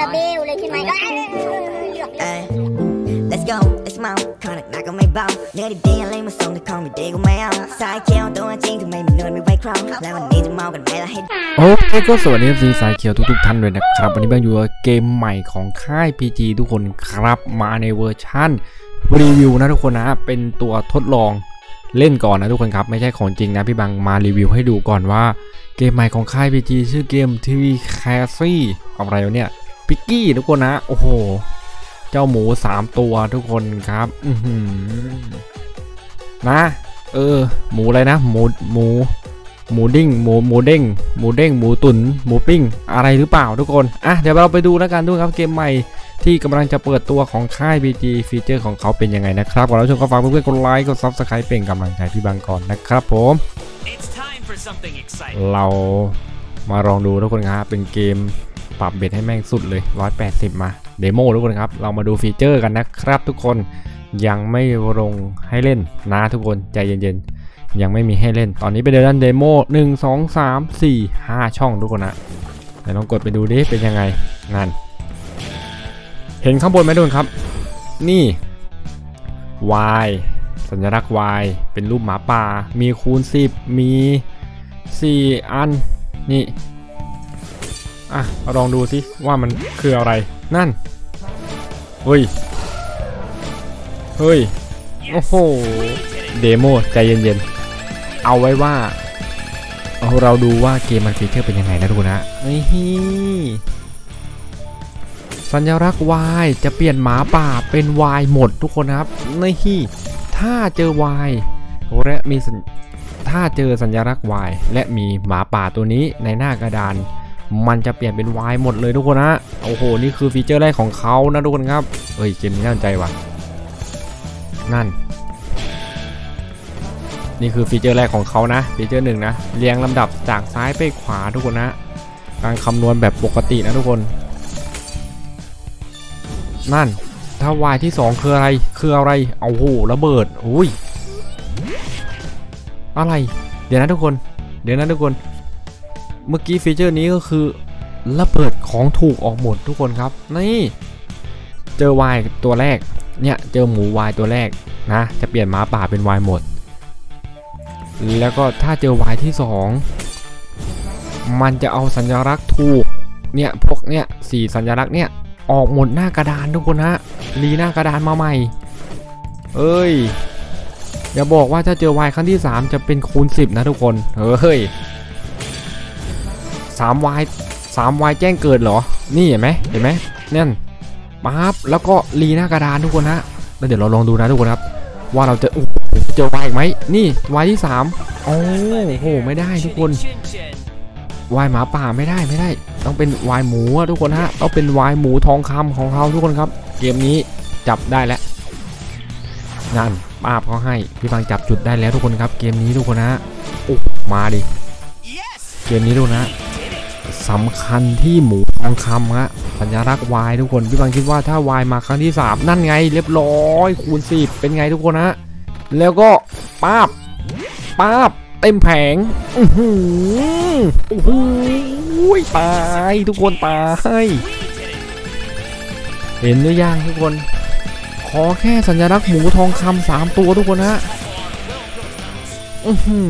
ละเบลเลยใช่ไหมก็เอ้ยหยอกเล่น Let's go let's เมาคอนหนักก็ไม่เบาเนื้อดีๆอะไรมาส่งแต่ของไม่ดีก็ไม่เอาสายเขียวตัวจริงทำไมมันนวลไม่ไหวครองแล้ววันนี้จะเมากันไหมล่ะให้โอเคก็สวัสดีซีสายเขียวทุกๆท่านเลยนะครับ วันนี้แบงค์อยู่กับเกมใหม่ของค่าย PG ทุกคนครับมาในเวอร์ชั่นรีวิวนะทุกคนนะเป็นตัวทดลองเล่นก่อนนะทุกคนครับ ไม่ใช่ของจริงนะพี่บังมารีวิวให้ดูก่อนว่า เกมใหม่ของค่าย PG ชื่อเกม TV c a s i อะไรวะเนี่ย พิกกี้ทุกคนนะ โอ้โห เจ้าหมู3ตัวทุกคนครับ อือหือนะ เออ หมูอะไรนะ หมูหมูหมูดิ้งหมูหมูเด้งหมูเด้งหมูตุนหมูปิ้ง อะไรหรือเปล่าทุกคน อะ เดี๋ยวเราไปดูแล้วกันดูครับเกมใหม่ที่กำลังจะเปิดตัวของค่าย BG ฟีเจอร์ของเขาเป็นยังไงนะครับก่อนเราชมก็ฝากเพื่อนๆกดไลค์กด Subscribe เป็นกำลังใจพี่บังก่อนนะครับผม It's time for something exciting. เรามาลองดูทุกคนครับเป็นเกม ปรับ bet ให้แม่งสุดเลย 180 มา demo ทุกคนครับ เรามาดู feature กันนะครับทุกคนยังไม่ลงให้เล่นนะทุกคนใจเย็นๆ ยังไม่มีให้เล่น ตอนนี้ไปเดินด้าน demo 1 2 3 4 5 ช่องทุกคนนะเดี๋ยวลองกดไปดูดิเป็นยังไงนั่นเห็นข้างบนไหมทุกคนครับ นี่ Y สัญลักษณ์ Y เป็นรูปหมาป่า มีคูณ 10 มี 4 อัน นี่ อะลองดูสิว่ามันคืออะไรนั่นเฮ้ยเฮ้ยโอ้โหเดโมใจเย็นๆเอาไว้ว่าเาเราดูว่าเกมมันฟีเจอร์เป็นยังไงนะทุกคนนะนี่สัญลักษณ์ Y จะเปลี่ยนหมาป่าเป็น Y หมดทุกคนนะครับนี่ถ้าเจอ Y และมีถ้าเจอสัญลักษณ์ Y และมีหมาป่าตัวนี้ในหน้ากระดาน มันจะเปลี่ยนเป็น Y หมดเลยทุกคนนะโอ้โหนี่คือฟีเจอร์แรกของเขานะทุกคนครับเฮ้ยเกมนี้น่าสนใจว่ะนั่น นี่คือฟีเจอร์แรกของเขานะฟีเจอร์หนึ่งนะเรียงลำดับจากซ้ายไปขวาทุกคนนะการคำนวณแบบปกตินะทุกคน นั่นถ้า Y ที่ 2 คืออะไรคืออะไรเอาโหระเบิดอุ้ยอะไร เดี๋ยวนะทุกคน เดี๋ยวนะทุกคน เมื่อกี้ฟีเจอร์นี้ก็คือระเบิดของถูกออกหมดทุกคนครับ นี่ เจอ Y ตัวแรก เนี่ยเจอหมู Y ตัวแรกนะ จะเปลี่ยนหมาป่าเป็น Y หมด แล้วก็ถ้าเจอ Y ที่ 2 มันจะเอาสัญลักษณ์ถูก เนี่ยพวกเนี่ยสี่สัญลักษณ์เนี่ยออกหมดหน้ากระดานทุกคนฮะรีหน้ากระดานมาใหม่ เอ้ยอย่าบอกว่าถ้าเจอ Y ครั้งที่ 3 จะเป็นคูณ 10 นะทุกคน เฮ้ย 3 Y 3 Y แจ้งเกิดเหรอ นี่เห็นไหมเห็นไหมนั่นปั๊บแล้วก็รีหน้ากระดานทุกคนฮะแล้วเดี๋ยวเราลองดูนะทุกคนครับ ว่าเราจะโอ้โหเจอ Y อีกไหมนี่ Y ที่3โอ้โหไม่ได้ทุกคนวายหมาป่าไม่ได้ไม่ได้ ต้องเป็นวายหมูทุกคนฮะต้องเป็นวายหมูทองคำของเขาทุกคนครับ เกมนี้จับได้แล้วนั่นป้าบเขาให้พี่ฟังจับจุดได้แล้วทุกคนครับ เกมนี้ทุกคนฮะโอ้มาดิเกมนี้ทุกคนะ สำคัญที่หมูทองคำฮะสัญลักษณ์วายทุกคนพี่ฟังคิดว่าถ้าวายมาครั้งที่ 3 นั่นไงเรียบร้อยคูณ10เป็นไงทุกคนฮะแล้วก็ป้าบป้าบเต็มแผงอือหือโอ้โหตายทุกคนตายเห็นหรือยังทุกคน ขอแค่สัญลักษณ์หมูทองคำสามตัวทุกคนฮะอือหื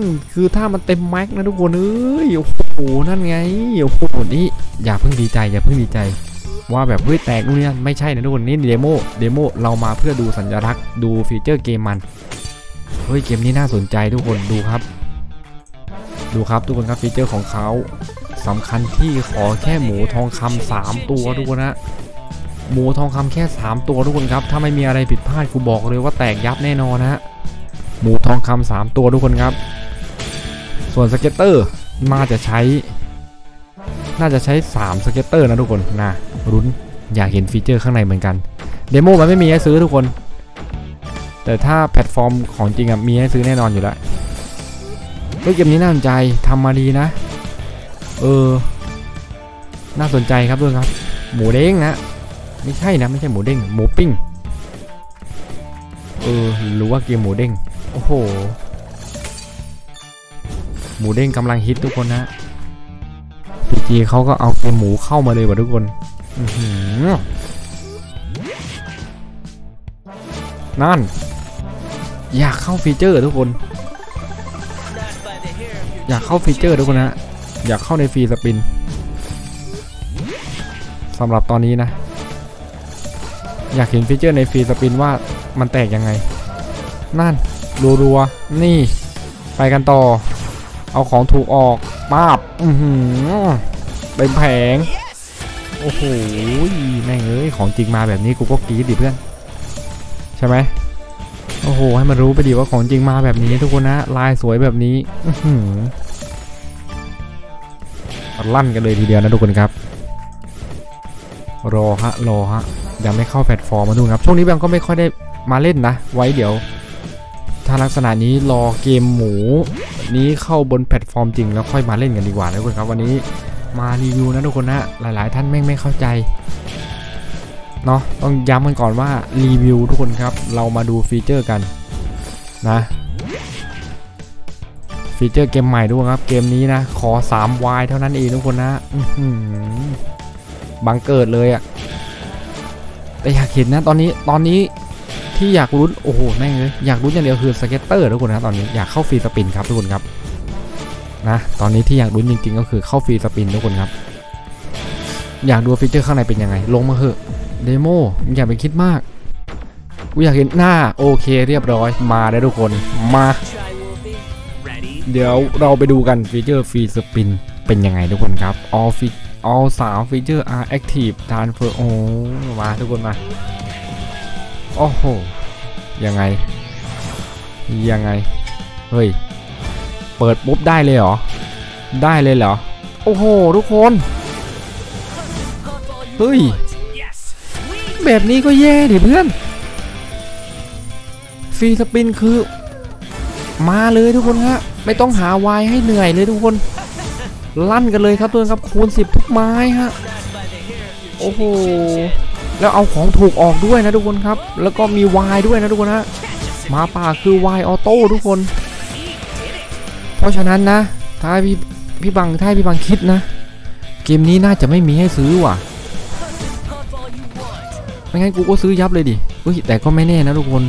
อคือถ้ามันเต็มแม็กนะทุกคนเอ้ยโอ้โหนั่นไงโอ้โหนี่อย่าเพิ่งดีใจอย่าเพิ่งดีใจ ว่าแบบเฮ้ยแตกนู่นนี่นั่นไม่ใช่นะทุกคนนี่ demo demo เรามาเพื่อดูสัญลักษณ์ดู feature เกมมันเฮ้ยเกมนี้น่าสนใจทุกคนดูครับ ดูครับทุกคนครับ feature ของเขาสำคัญที่ขอแค่หมูทองคำสามตัวทุกคนนะหมูทองคำแค่ 3 ตัวทุกคนครับ ถ้าไม่มีอะไรผิดพลาดกูบอกเลยว่าแตกยับแน่นอนนะฮะ หมูทองคำสามตัวทุกคนครับ ส่วน scatter น่าจะใช้ น่าจะใช้ 3 scatter นะทุกคนนะลุ้นอยากเห็น feature ข้างในเหมือนกัน demo มันไม่มีให้ซื้อทุกคน แต่ถ้าแพลตฟอร์มของจริงอะมีให้ซื้อแน่นอนอยู่แล้วเฮ้ยเกมนี้น่าสนใจทำมาดีนะ เออ น่าสนใจครับด้วยครับ หมูเด้งนะไม่ใช่นะไม่ใช่หมูเด้งหมูปิ้งเออหรือว่าเกมหมูเด้งโอ้โห หมูเด้งกำลังฮิตทุกคนนะ PG เขาก็เอาเกมหมูเข้ามาเลยว่ะทุกคนนั่น อยากเข้า feature ทุกคน อยากเข้า feature ทุกคนนะอยากเข้าใน free spin สำหรับตอนนี้นะ อยากเห็นฟีเจอร์ในฟรีสปินว่ามันแตกยังไง นั่นรัวๆนี่ ไปกันต่อ เอาของถูกออกมาบอือหือเต็มแผง โอ้โหแม่งเอ้ยของจริงมาแบบนี้กูก็กรี๊ดดิเพื่อน ใช่ไหมโอ้โห ให้มันรู้ไปดิว่าของจริงมาแบบนี้ทุกคนนะ ลายสวยแบบนี้ อือหือลั่นกันเลยทีเดียวนะทุกคนครับ รอฮะ รอฮะยังไม่เข้าแพลตฟอร์มมาดูครับ ช่วงนี้แบงก็ไม่ค่อยได้มาเล่นนะ ไว้เดี๋ยว ถ้าลักษณะนี้รอเกมหมูนี้เข้าบนแพลตฟอร์มจริงแล้วค่อยมาเล่นกันดีกว่านะทุกคนครับวันนี้มารีวิวนะทุกคนนะหลาย ๆ ท่านแม่งไม่เข้าใจเนาะต้องย้ำกันก่อนว่ารีวิวทุกคนครับเรามาดู feature กันนะ feature เกมใหม่ด้วยครับเกมนี้นะขอ 3Y เท่านั้นเองทุกคนนะบังเกิดเลยอะแต่อยากเห็นนะตอนนี้ตอนนี้ ที่อยากลุ้นโอ้โหแม่งเลยอยากลุ้นอย่างเดียวคือ scatter ทุกคนนะตอนนี้อยากเข้า free spin ครับทุกคนครับนะตอนนี้ที่อยากลุ้นจริงๆ ก็คือเข้า free spin ทุกคนครับ อยากดู feature ข้างในเป็นยังไง ลงมาเถอะ demo อย่าไปคิดมากกูอยากเห็นหน้าโอเคเรียบร้อยมาได้ทุกคนมาเดี๋ยวเราไปดูกัน feature free spinเป็นยังไงทุกคนครับ all ฟี all สามฟีเจอร์ are active transfer โอ้มาทุกคนมา โอ้โห ยังไง ยังไง เฮ้ย เปิดปุ๊บได้เลยเหรอ ได้เลยเหรอ โอ้โห ทุกคน เฮ้ย แบบนี้ก็แย่ดิเพื่อน ฟรีสปินคือ มาเลยทุกคนฮะ ไม่ต้องหาวายให้เหนื่อยเลยทุกคน ลั่นกันเลยครับทุกคนครับคูณ10ทุกไม้ฮะ โอ้โห แล้วเอาของถูกออกด้วยนะทุกคนครับ แล้วก็มีวายด้วยนะทุกคนฮะหมาป่าคือวายออโต้ทุกคน เพราะฉะนั้นนะ ถ้าพี่พี่บังถ้าพี่บังคิดนะ เกมนี้น่าจะไม่มีให้ซื้อว่ะไม่งั้นกูก็ซื้อยับเลยดิเฮ้ยแต่ก็ไม่แน่นะทุกคน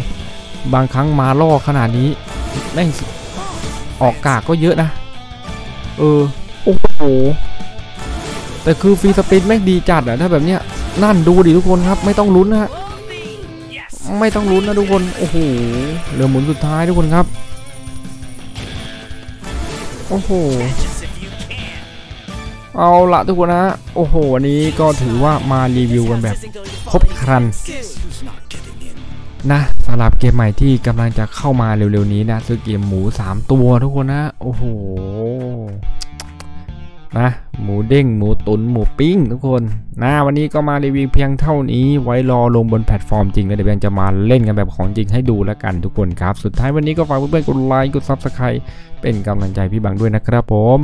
บางครั้งมาล่อขนาดนี้แม่งออกกากก็เยอะนะ เออ โอ้โห แต่คือฟรีสปินแม่งดีจัดอะถ้าแบบเนี้ย นั่นดูดิทุกคนครับ ไม่ต้องลุ้นนะฮะไม่ต้องลุ้นนะทุกคนโอ้โหเหลือหมุนสุดท้ายทุกคนครับโอ้โหเอาละทุกคนนะโอ้โหวันนี้ก็ถือว่ามารีวิวกันแบบครบครันนะสำหรับเกมใหม่ที่กำลังจะเข้ามาเร็วๆนี้นะชื่อเกมหมู 3 ตัวทุกคนนะ โอ้โห นะหมูเด้งหมูตุนหมูปิ้งทุกคนนะวันนี้ก็มารีวิวเพียงเท่านี้ไว้รอลงบนแพลตฟอร์มจริงแล้วเดี๋ยวยังจะมาเล่นกันแบบของจริงให้ดูแล้วกันทุกคนครับ สุดท้ายวันนี้ก็ฝากเพื่อนๆกดไลค์กด subscribeเป็นกำลังใจพี่บังด้วยนะครับผม